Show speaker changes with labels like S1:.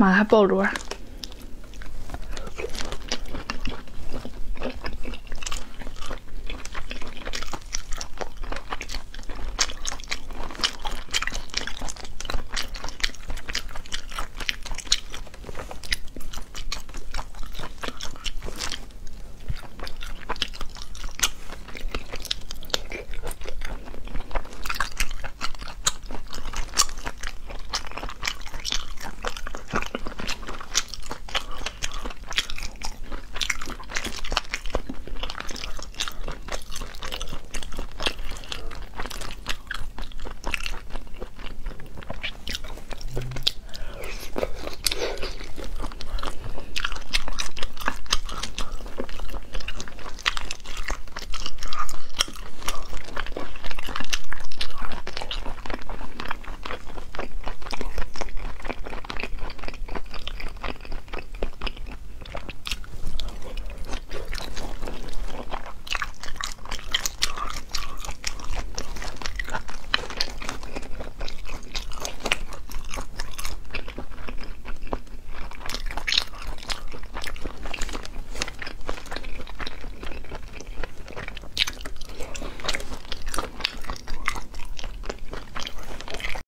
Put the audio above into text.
S1: 妈还抱着我。